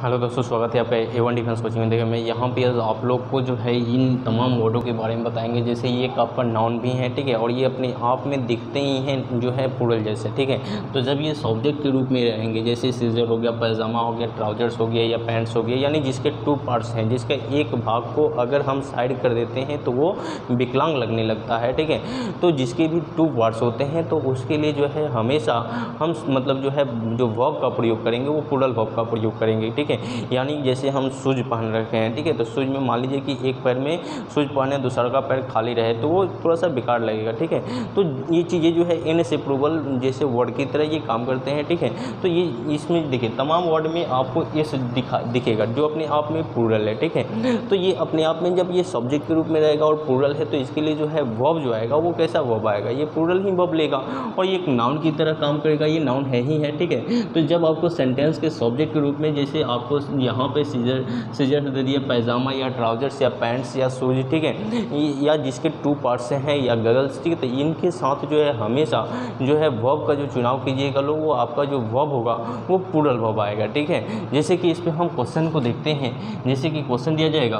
Hello दोस्तों, स्वागत है आपका ए वन डिफेंस कोचिंग में। देखिए, मैं यहाँ पे आप लोग को जो है इन तमाम वर्डों के बारे में बताएँगे, जैसे ये आपका नाउन भी है, ठीक है, और ये अपने आप में दिखते ही हैं जो है पुरल जैसे, ठीक है। तो जब ये सब्जेक्ट के रूप में रहेंगे, जैसे सीजर हो गया, पैजामा हो गया ट्राउजर्स हो गया या पैंट्स हो गया, यानी जिसके टू पार्ट्स हैं, जिसका एक भाग को अगर हम साइड कर देते हैं तो वो विकलांग लगने लगता है, ठीक है। तो जिसके भी टू पार्ट्स होते हैं तो उसके लिए जो है हमेशा हम मतलब जो है जो वर्ब का प्रयोग करेंगे, वो पुरल वर्ब का प्रयोग करेंगे, ठीक है। यानी जैसे हम शूज़ पहन रखे हैं, ठीक है? तो शूज़ में मान लीजिए कि एक पैर में शूज़ पहने, दूसरा का पैर खाली रहे तो वो थोड़ा सा बेकार लगेगा, ठीक है? तो ये चीज़ें जो है इन सेप्रूवल जैसे वर्ड की तरह ये काम करते हैं, ठीक है? तो ये इसमें देखिए, तमाम वर्ड में आपको इस दिखा, दिखेगा, जो अपने आप में पूरल है, ठीक है? तो ये अपने आप में जब ये सब्जेक्ट के रूप में रहेगा और पूरल है तो इसके लिए जो है वर्ब जो आएगा, वो कैसा वर्ब आएगा? ये पूरल ही वर्ब लेगा और ये एक नाउन की तरह काम करेगा, ये नाउन है ही है, ठीक है? तो जब आपको सेंटेंस के सब्जेक्ट के रूप में जैसे आपको यहाँ पे सीजर सीजर दे दिए, पैजामा या ट्राउजर्स या पैंट्स या शूज़ ठीक है? या जिसके टू पार्ट्स हैं, या गगल्स ठीक है? तो इनके साथ जो है, हमेशा जो है वर्ब का जो चुनाव कीजिएगा लोग, वो आपका जो वर्ब होगा, वो पूरल वर्ब आएगा, ठीक है? जैसे कि इस पर हम क्वेश्चन को देखते हैं। जैसे कि क्वेश्चन दिया जाएगा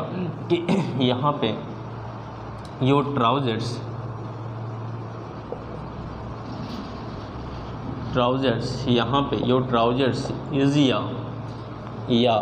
कि यहाँ पे योर ट्राउजर्स ट्राउजर्स यहाँ पे योर ट्राउजर्स इजिया या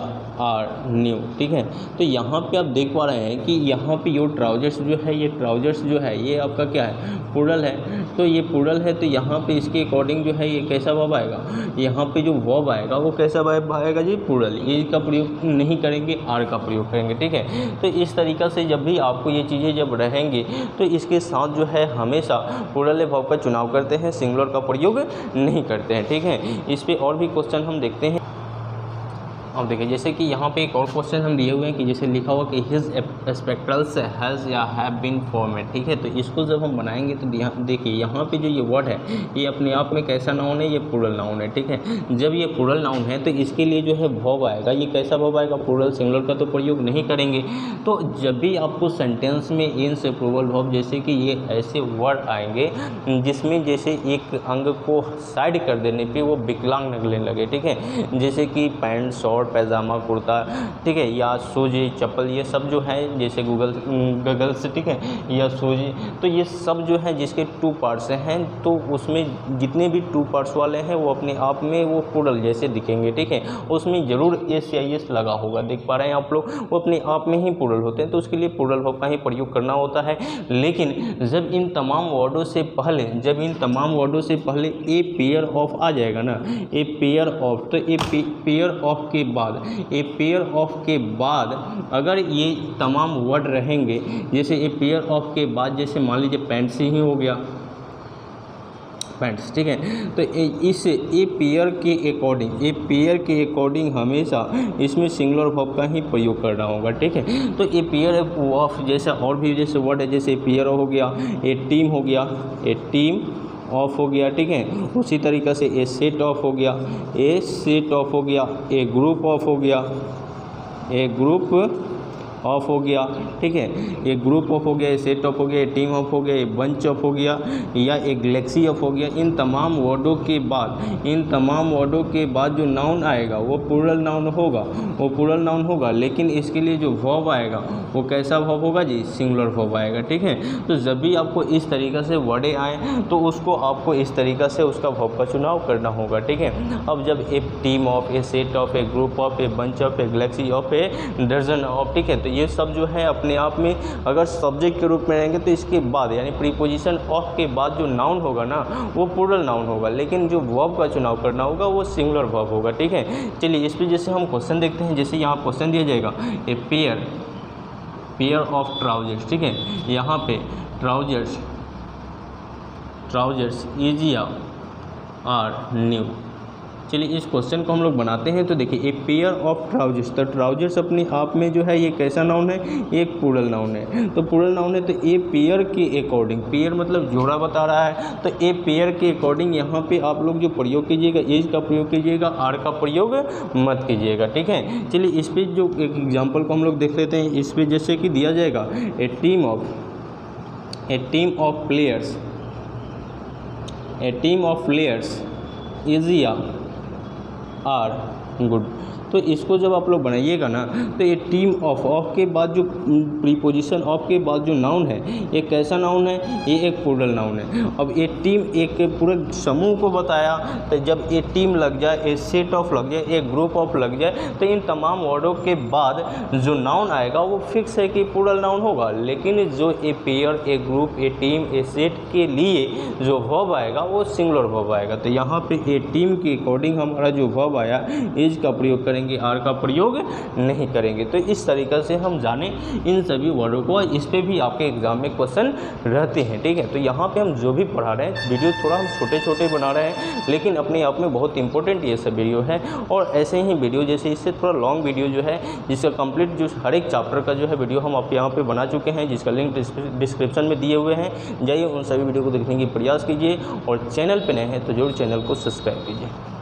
आर न्यू, ठीक है? तो यहाँ पे आप देख पा रहे हैं कि यहाँ पे यो ट्राउजर्स जो है, ये ट्राउजर्स जो है, ये आपका क्या है? पुरल है। तो ये पुरल है तो यहाँ पे इसके अकॉर्डिंग जो है, ये कैसा वर्ब आएगा? यहाँ पे जो वर्ब आएगा, वो कैसा वर्ब आएगा जी? पुरल ये का प्रयोग नहीं करेंगे, आर का प्रयोग करेंगे, ठीक है? तो इस तरीक़ा से जब भी आपको ये चीज़ें जब रहेंगी तो इसके साथ जो है, हमेशा पुरल वर्ब का चुनाव करते हैं सिंगुलर का प्रयोग नहीं करते हैं, ठीक है? इस पर और भी क्वेश्चन हम देखते हैं। अब देखिए, जैसे कि यहाँ पे एक और क्वेश्चन हम दिए हुए हैं कि जैसे लिखा हुआ कि हिज स्पेक्ट्रल्स हैज़ या हैव बीन फॉर्मेट ठीक है? तो इसको जब हम बनाएँगे तो देखिए, यहाँ पे जो ये वर्ड है, ये अपने आप में कैसा नाउन है, ये पुरल नाउन है, ठीक है? जब ये पुरल नाउन है तो इसके लिए जो है भव आएगा। ये कैसा भव आएगा? पुरल सिंगुलर का तो प्रयोग नहीं करेंगे। तो जब भी आपको सेंटेंस में इन से प्रोवल भव जैसे कि ये ऐसे वर्ड आएँगे, जिसमें जैसे एक अंग को साइड कर देने पर वो विकलांग लगने लगे, ठीक है? जैसे कि पैंट शॉर्ट पैजामा, कुर्ता, ठीक है, या शूज़ चप्पल, ये सब जो है, जैसे गूगल गगल्स ठीक है, या शूज़ तो ये सब जो है, जिसके टू पार्ट्स हैं तो उसमें जितने भी टू पार्ट्स वाले हैं, वो अपने आप में वो पुरल जैसे दिखेंगे, ठीक है, उसमें ज़रूर एस या एस लगा होगा, देख पा रहे हैं आप लोग, वो अपने आप में ही पुरल होते हैं तो उसके लिए पुरल का ही प्रयोग करना होता है, लेकिन जब इन तमाम वर्डों से पहले, जब इन तमाम वर्डों से पहले ए पेयर ऑफ़ आ जाएगा ना ए पेयर ऑफ़ तो ए पेयर ऑफ़ के बाद ए पेयर ऑफ़ के बाद अगर ये तमाम वर्ड रहेंगे जैसे ए पेयर ऑफ़ के बाद जैसे मान लीजिए पैंट से ही हो गया। पैंट्स ठीक है? तो ए, इस ए पेयर के अकॉर्डिंग ए पेयर के अकॉर्डिंग हमेशा इसमें सिंगुलर वर्ब का ही प्रयोग करना होगा ठीक है? तो ए पेयर ऑफ़ जैसे और भी जैसे वर्ड है जैसे पेयर हो गया ए टीम हो गया ए टीम ऑफ़ हो गया, ठीक है? उसी तरीक़े से ए सेट ऑफ़ हो गया। ए सेट ऑफ़ हो गया ए ग्रुप ऑफ़ हो गया। ए ग्रुप ऑफ़ हो गया, ठीक है? ये ग्रुप ऑफ़ हो गया सेट ऑफ़ हो गया टीम ऑफ़ हो गया बंच ऑफ़ हो गया, या एक गलेक्सी ऑफ़ हो गया। इन तमाम वर्डों के बाद, इन तमाम वर्डों के बाद जो नाउन आएगा, वो पुरल नाउन होगा, वो पुरल नाउन होगा, लेकिन इसके लिए जो वॉब आएगा, वो कैसा वॉब होगा जी? सिंगुलर वॉब आएगा, ठीक है? तो जब भी आपको इस तरीक़े से वर्डे आए तो उसको आपको इस तरीक़ा से उसका वॉब का चुनाव करना होगा, ठीक है? अब जब a team of a set of a group of a bunch of a galaxy of a dozen of ठीक है? तो ये सब जो है अपने आप में अगर सब्जेक्ट के रूप में रहेंगे तो इसके बाद, यानी प्रीपोजिशन ऑफ़ के बाद जो नाउन होगा ना, वो पुरल नाउन होगा। लेकिन जो वर्ब का चुनाव करना होगा, वो सिंगुलर वर्ब होगा, ठीक है? चलिए, इस पर जैसे हम क्वेश्चन देखते हैं, जैसे यहाँ क्वेश्चन दिया जाएगा a pair pair of trousers ठीक है? यहाँ पे ट्राउजर्स ट्राउजर्स ईजिया आर न्यू चलिए इस क्वेश्चन को हम लोग बनाते हैं तो देखिए ए पेयर ऑफ़ ट्राउजर्स तो ट्राउजर्स अपने आप में जो है, ये कैसा नाउन है? एक पुरल नाउन है। तो पुरल नाउन है तो ए पेयर के अकॉर्डिंग पेयर मतलब जोड़ा बता रहा है तो ए पेयर के अकॉर्डिंग यहाँ पे आप लोग जो प्रयोग कीजिएगा एज का प्रयोग कीजिएगा आर का प्रयोग मत कीजिएगा, ठीक है? चलिए इस पर जो एक एग्ज़ाम्पल को हम लोग देख लेते हैं, इस पर जैसे कि दिया जाएगा a team of a team of players a team of players इजिया are good तो इसको जब आप लोग बनाइएगा ना तो ये टीम ऑफ़ ऑफ़ के बाद जो प्रीपोजिशन ऑफ़ के बाद जो नाउन है, ये कैसा नाउन है? ये एक प्लूरल नाउन है। अब ये टीम एक पूरे समूह को बताया तो जब ये टीम लग जाए ए सेट ऑफ़ लग जाए एक ग्रुप ऑफ़ लग जाए तो इन तमाम वर्डों के बाद जो नाउन आएगा, वो फिक्स है कि प्लूरल नाउन होगा। लेकिन जो a pair a group a team a set के लिए जो वर्ब आएगा, वो सिंगुलर वर्ब आएगा। तो यहाँ पे ए टीम के अकॉर्डिंग हमारा जो वर्ब आया इज़ का प्रयोग करेंगे, आर का प्रयोग नहीं करेंगे। तो इस तरीक़े से हम जाने इन सभी वर्डों को इस पर भी आपके एग्ज़ाम में क्वेश्चन रहते हैं, ठीक है? तो यहाँ पे हम जो भी पढ़ा रहे हैं, वीडियो थोड़ा हम छोटे छोटे बना रहे हैं, लेकिन अपने आप में बहुत इंपॉर्टेंट ये सब वीडियो है। और ऐसे ही वीडियो जैसे इससे थोड़ा लॉन्ग वीडियो जो है, जिसका कंप्लीट जो हर एक चैप्टर का जो है वीडियो हम आप यहाँ पे बना चुके हैं, जिसका लिंक डिस्क्रिप्शन में दिए हुए हैं। जाइए उन सभी वीडियो को देखने की प्रयास कीजिए, और चैनल पर नए हैं तो ज़रूर चैनल को सब्सक्राइब कीजिए।